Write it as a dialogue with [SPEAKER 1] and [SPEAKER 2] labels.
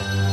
[SPEAKER 1] Bye.